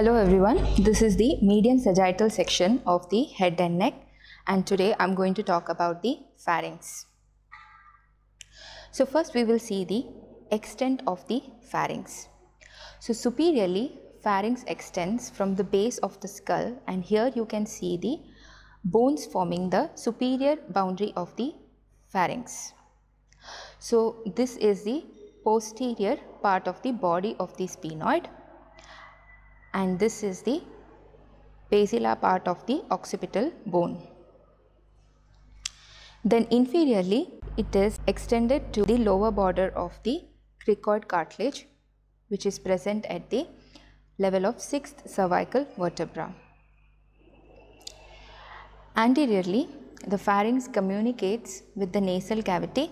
Hello everyone, this is the median sagittal section of the head and neck and today I'm going to talk about the pharynx. So first we will see the extent of the pharynx. So superiorly pharynx extends from the base of the skull and here you can see the bones forming the superior boundary of the pharynx. So this is the posterior part of the body of the sphenoid and this is the basilar part of the occipital bone. Then inferiorly it is extended to the lower border of the cricoid cartilage which is present at the level of 6th cervical vertebra. Anteriorly the pharynx communicates with the nasal cavity,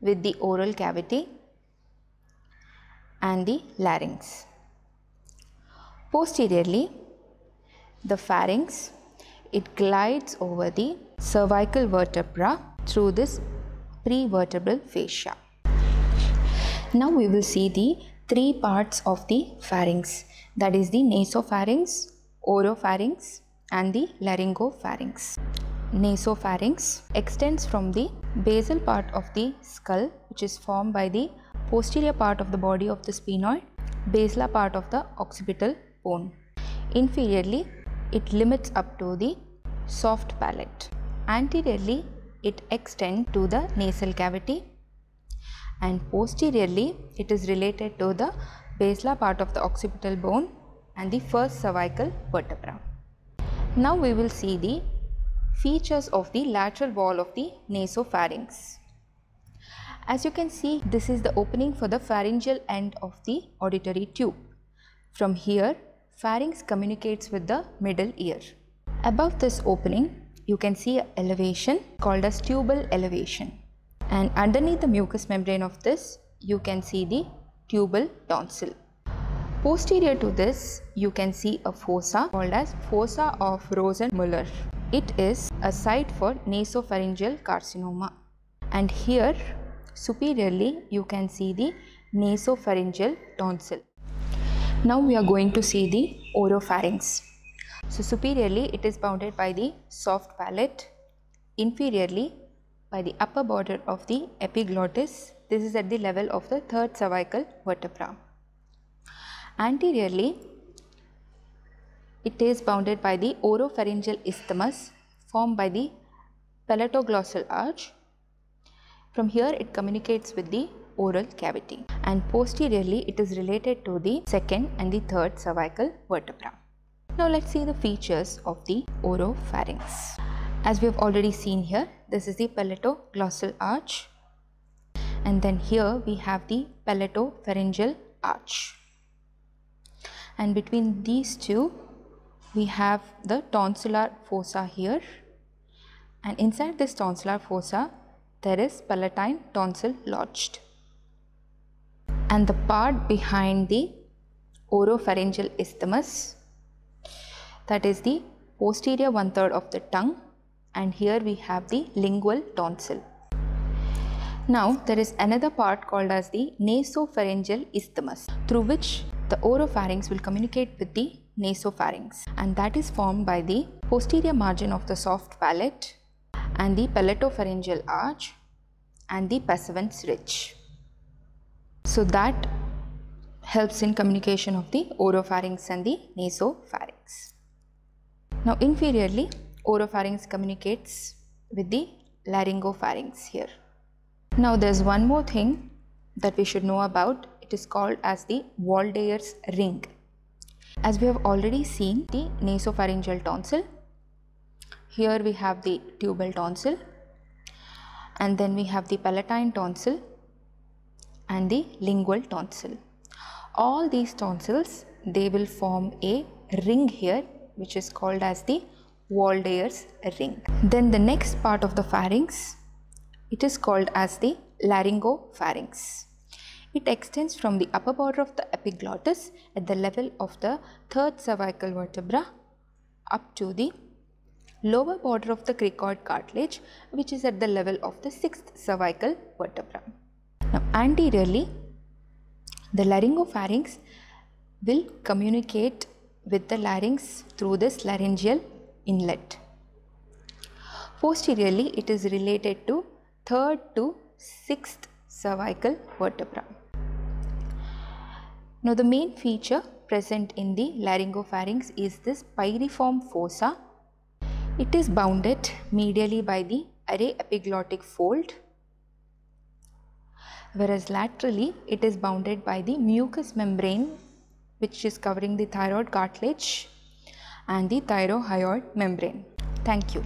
with the oral cavity and the larynx. Posteriorly, the pharynx, it glides over the cervical vertebra through this prevertebral fascia. Now we will see the three parts of the pharynx that is the nasopharynx, oropharynx and the laryngopharynx. Nasopharynx extends from the basal part of the skull which is formed by the posterior part of the body of the sphenoid, basilar part of the occipital Inferiorly, it limits up to the soft palate. Anteriorly, it extends to the nasal cavity and posteriorly, it is related to the basilar part of the occipital bone and the first cervical vertebra. Now we will see the features of the lateral wall of the nasopharynx. As you can see, this is the opening for the pharyngeal end of the auditory tube. From here, pharynx communicates with the middle ear. Above this opening, you can see an elevation called as tubal elevation. And underneath the mucous membrane of this, you can see the tubal tonsil. Posterior to this, you can see a fossa called as fossa of Rosenmuller. It is a site for nasopharyngeal carcinoma. And here, superiorly, you can see the nasopharyngeal tonsil. Now we are going to see the oropharynx. So superiorly, it is bounded by the soft palate. Inferiorly, by the upper border of the epiglottis. This is at the level of the third cervical vertebra. Anteriorly, it is bounded by the oropharyngeal isthmus formed by the palatoglossal arch. From here, it communicates with the oral cavity. And posteriorly it is related to the second and the third cervical vertebra. Now let's see the features of the oropharynx. As we have already seen here, this is the palatoglossal arch. And then here we have the palatopharyngeal arch. And between these two we have the tonsillar fossa here. And inside this tonsillar fossa there is palatine tonsil lodged and the part behind the oropharyngeal isthmus that is the posterior one third of the tongue and here we have the lingual tonsil. Now there is another part called as the nasopharyngeal isthmus through which the oropharynx will communicate with the nasopharynx and that is formed by the posterior margin of the soft palate and the palatopharyngeal arch and the Passavant's ridge. So that helps in communication of the oropharynx and the nasopharynx. Now inferiorly oropharynx communicates with the laryngopharynx here. Now there's one more thing that we should know about it is called as the Waldeyer's ring. As we have already seen the nasopharyngeal tonsil, here we have the tubal tonsil and then we have the palatine tonsil and the lingual tonsil. All these tonsils they will form a ring here which is called as the Waldeyer's ring. Then the next part of the pharynx it is called as the laryngopharynx. It extends from the upper border of the epiglottis at the level of the third cervical vertebra up to the lower border of the cricoid cartilage which is at the level of the sixth cervical vertebra. Now anteriorly the laryngopharynx will communicate with the larynx through this laryngeal inlet. Posteriorly, it is related to third to sixth cervical vertebra. Now, the main feature present in the laryngopharynx is this pyriform fossa. It is bounded medially by the aryepiglottic fold whereas laterally it is bounded by the mucous membrane which is covering the thyroid cartilage and the thyrohyoid membrane. Thank you.